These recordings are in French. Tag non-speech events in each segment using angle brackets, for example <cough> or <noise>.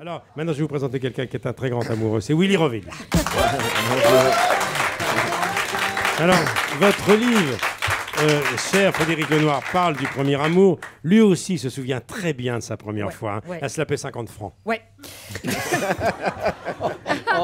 Alors, maintenant, je vais vous présenter quelqu'un qui est un très grand amoureux. C'est Willy Roville. <laughs> Alors, votre livre, euh, cher Frédéric Lenoir, parle du premier amour. Lui aussi se souvient très bien de sa première Ouais, fois. hein. ouais. Elle se la paie 50 francs. Ouais, <laughs> <laughs>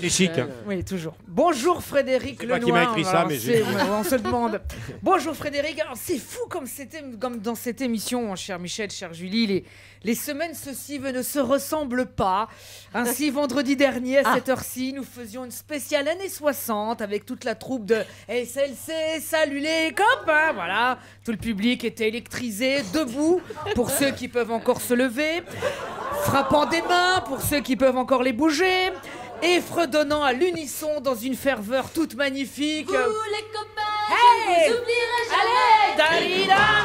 C'est chic. hein. oui, toujours. Bonjour Frédéric C'est pas Lenoir. qui m'a écrit ça, Alors, mais c'est- j'ai- ouais, on se <laughs> demande. Bonjour Frédéric. Alors c'est fou comme c'était comme dans cette émission, cher Michel, cher Julie, les, les semaines ceci ne se ressemblent pas. Ainsi, <laughs> vendredi dernier, à cette heure-ci, nous faisions une spéciale années 60 avec toute la troupe de SLC. Salut les copains Voilà, tout le public était électrisé, debout pour <laughs> ceux qui peuvent encore se lever, frappant des mains pour ceux qui peuvent encore les bouger. Et fredonnant à l'unisson dans une ferveur toute magnifique. Vous les copains, Hey je ne vous oublierai jamais. Allez Yeah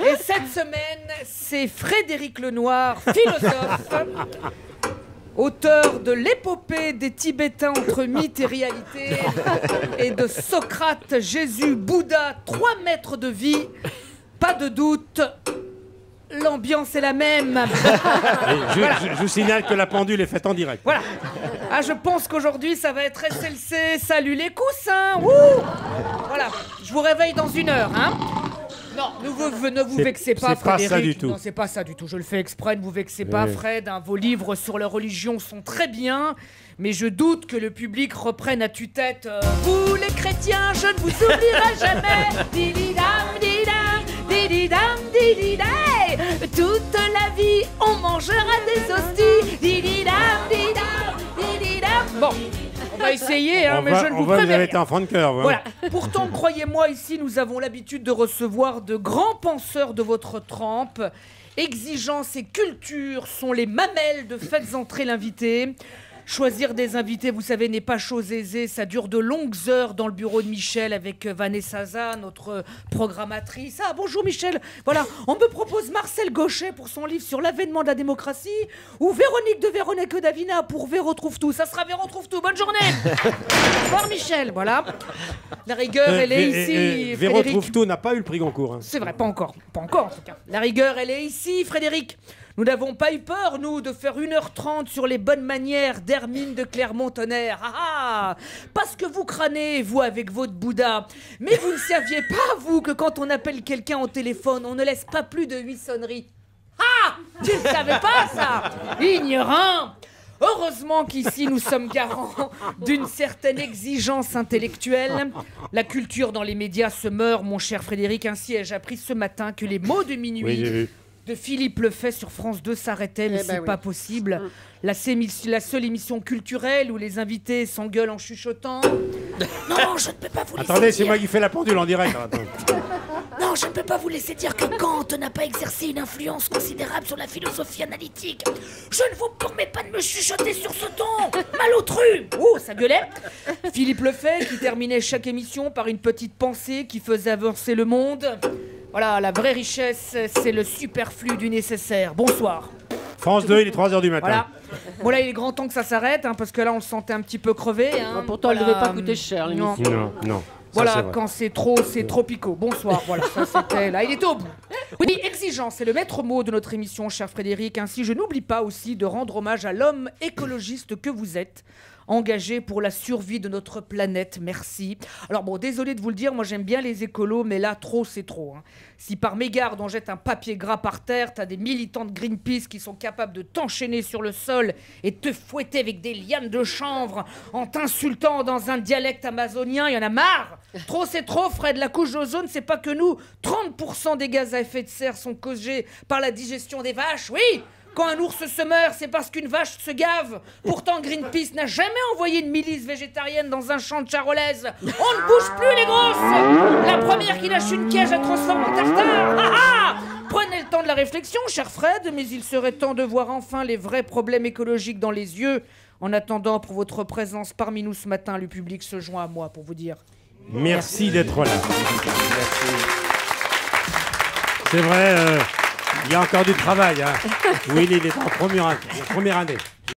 Et cette semaine, c'est Frédéric Lenoir, philosophe, <laughs> auteur de l'épopée des Tibétains entre mythe et réalité, et de Socrate, Jésus, Bouddha, 3 mètres de vie. Pas de doute, l'ambiance est la même. <laughs> Je, je- je vous signale que la pendule est faite en direct. Voilà. Ah, je pense qu'aujourd'hui, ça va être SLC. Salut les coussins. Wouh Voilà. Je vous réveille dans une heure, hein non, ne vous, ne vous vexez pas, c'est pas ça Frédéric. du tout. Non, c'est pas ça du tout. Je le fais exprès, ne vous vexez pas, Oui. Fred. hein. Vos livres sur la religion sont très bien, mais je doute que le public reprenne à tue-tête. euh, vous, les chrétiens, je ne vous oublierai jamais. <laughs> Dididam, didam, dididam, dididam. Mangera des hosties. Dididam, didam, dididam. Bon, on va essayer, hein, on mais je ne on vous que vous préviens rien. été enfant de cœur. Voilà. Pourtant, croyez-moi, ici, nous avons l'habitude de recevoir de grands penseurs de votre trempe. Exigence et culture sont les mamelles de Faites entrer l'invité. Choisir des invités, vous savez, n'est pas chose aisée. Ça dure de longues heures dans le bureau de Michel avec euh, Vanessa Zah, notre euh, programmatrice. Ah, bonjour Michel. Voilà, on me propose Marcel Gauchet pour son livre sur l'avènement de la démocratie ou Véronique de Véronique Davina pour Véro trouve tout. Ça sera Véro trouve tout. Bonne journée. Au revoir Michel. Voilà. La rigueur, Euh, elle est ici. euh, Véro. Trouve-Tout n'a pas eu le prix Goncourt. hein. C'est vrai, pas encore. Pas encore, en tout cas. La rigueur, elle est ici, Frédéric. Nous n'avons pas eu peur, nous, de faire 1h30 sur les bonnes manières d'Hermine de Clermont-Tonnerre. Ah ah Parce que vous crânez, vous, avec votre Bouddha. Mais vous ne saviez pas, vous, que quand on appelle quelqu'un au téléphone, on ne laisse pas plus de 8 sonneries. Ah Tu ne savais pas, ça Ignorant Heureusement qu'ici nous sommes garants d'une certaine exigence intellectuelle. La culture dans les médias se meurt, mon cher Frédéric. Ainsi ai-je appris ce matin que les mots de minuit. De Philippe Lefay sur France 2 s'arrêtaient, mais Eh ben c'est oui. pas possible. La, seule émission culturelle où les invités s'engueulent en chuchotant. non, je ne peux pas vous laisser Attendez, c'est dire. moi qui fais la pendule en direct. attends. <laughs> Non, je ne peux pas vous laisser dire que Kant n'a pas exercé une influence considérable sur la philosophie analytique. Je ne vous permets pas de me chuchoter sur ce ton Malotru Oh, ça gueulait Philippe Lefay qui terminait chaque émission par une petite pensée qui faisait avancer le monde. Voilà, la vraie richesse, c'est le superflu du nécessaire. Bonsoir. France 2, il est 3h du matin. Voilà. Bon là, il est grand temps que ça s'arrête, hein, parce que là, on le sentait un petit peu crevé. hein. Pourtant, elle ne Voilà, devait pas coûter cher, non. l'émission. Non, non. ça, c'est Voilà, quand c'est trop, c'est trop picot. Bonsoir, voilà, ça c'était là, il est au bout. Oui, exigence, c'est le maître mot de notre émission, cher Frédéric. Ainsi, je n'oublie pas aussi de rendre hommage à l'homme écologiste que vous êtes, engagé pour la survie de notre planète. Merci. Alors bon, désolé de vous le dire, moi j'aime bien les écolos, mais là, trop, c'est trop. hein. Si par mégarde on jette un papier gras par terre, t'as des militants de Greenpeace qui sont capables de t'enchaîner sur le sol et te fouetter avec des lianes de chanvre en t'insultant dans un dialecte amazonien, il y en a marre Trop c'est trop, Fred, la couche d'ozone, c'est pas que nous. 30% des gaz à effet de serre sont causés par la digestion des vaches, oui quand un ours se meurt, c'est parce qu'une vache se gave. Pourtant, Greenpeace n'a jamais envoyé une milice végétarienne dans un champ de charolaise. On ne bouge plus, les grosses La première qui lâche une cage, elle transforme en tartare. Ah ah Prenez le temps de la réflexion, cher Fred, mais il serait temps de voir enfin les vrais problèmes écologiques dans les yeux. En attendant, pour votre présence parmi nous ce matin, le public se joint à moi pour vous dire Merci d'être là. C'est vrai, euh, il y a encore du travail. Hein. Willy, il est en première année.